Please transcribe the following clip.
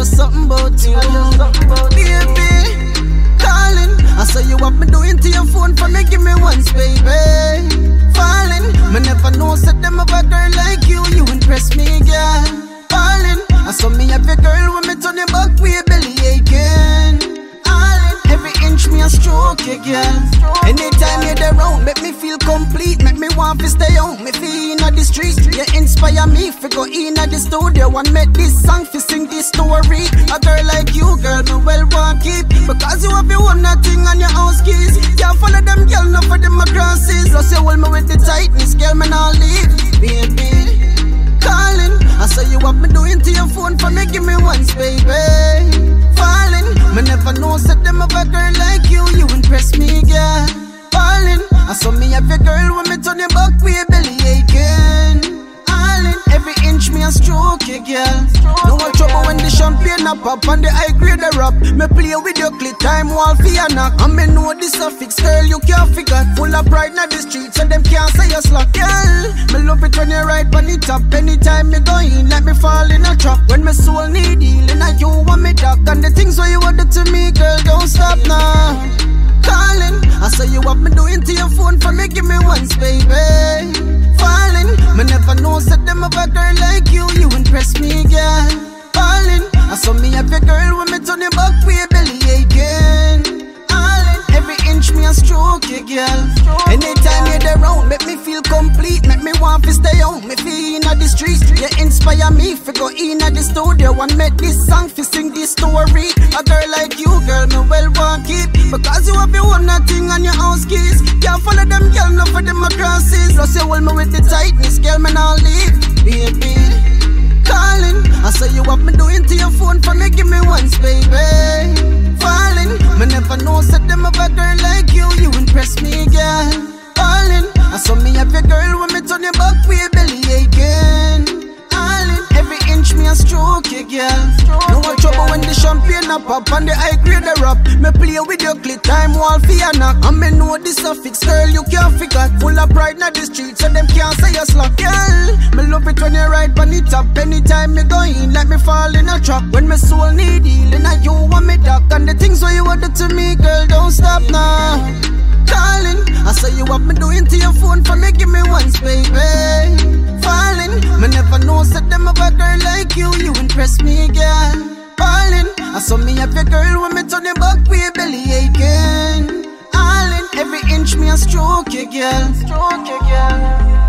you. Baby, calling. I saw you up me doing to your phone for me, give me once, baby. Falling, me never know said them of a girl like you. You impress me, girl. Falling, I saw me have a girl when me turn your back, we belly aching. Every inch me a stroke you, girl. Anytime the streets. You inspire me to go in the studio and make this song to sing this story. A girl like you, girl, me well want keep. Because you have your one thing on your house keys. Can't follow them, girl, no for them crosses. Plus you hold me with the tightness, girl, me not leave. Baby, calling. I saw you up me doing to your phone for me, give me once, baby. Falling, me never know said them of a girl like you. You impress me, girl. Falling, I saw me have a girl when me turn your back, we belly aching. Me a stroke you, girl. No one trouble when the champagne a pop and the high grade a rap. Me play with your clit time wall for your knock. And me know this a fix, girl. You can't figure. Full of pride na the streets and them can't say you slack, girl. Me love it when you ride on the top. Anytime me go in, let me fall in a trap. When my soul need healing, and you want me talk. And the things what you do to me, girl, don't stop now. Calling, I say you want me doing to your phone for me, give me once, baby. Said them of a girl like you. You impress me, girl. Falling, I saw me have a girl when me turn your back, we belly again. Falling, every inch me a stroke you, girl. Anytime you're around, make me feel complete, make me want to stay home. Me feel in the streets, you inspire me to go in the studio and make this song to sing this story. A girl like you, girl, me well want keep because you have your one thing on your house keys. Can't follow them, girl, no for them crosses. Plus you hold me with the tightness, girl, me leave, baby. Calling, I saw you up me doing to your phone for me, give me once, baby. Falling, me never know said them of a girl like you. You impress me, girl. Falling, I saw me have a girl when me turn your back, we belly again. Falling, every inch me a stroke, you, girl. No the champagne a pop and the high grade a rap. Me play with your clit time wall for your knock. And me know this a fix, girl. You can't figure. Full of pride na the streets, so them can't say you slack, girl. Me love it when you ride on the top. Anytime me go in, let me fall in a trap. When my soul need healing, and you want me talk. And the things what you want do to me, girl, don't stop now. Calling, I saw you up me doing to your phone for me, give me once, baby. Falling, me never know said them of a girl like you. You impress me, girl. I saw me have a girl when me turn your back, we belly aching. Falling, every inch me a stroke, you, girl. Stroke, you, girl.